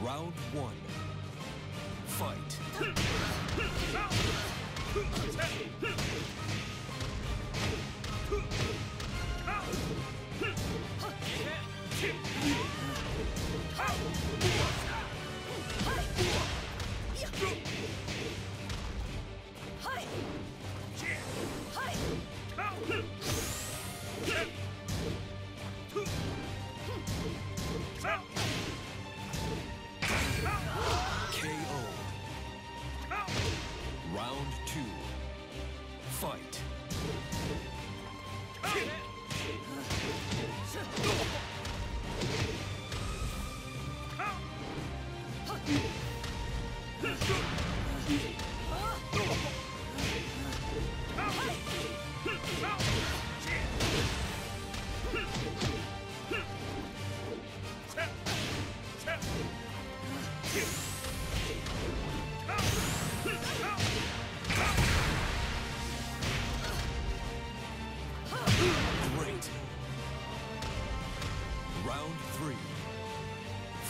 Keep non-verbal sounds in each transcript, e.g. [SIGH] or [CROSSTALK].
Round one. Fight. [LAUGHS] Round two. Fight.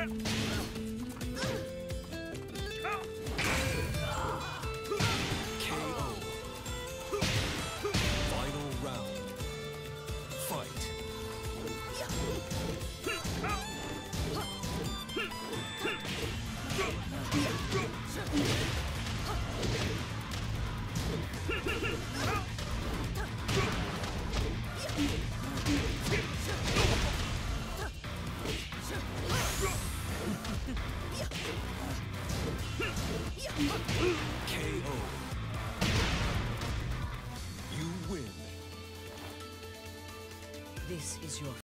KO. This is your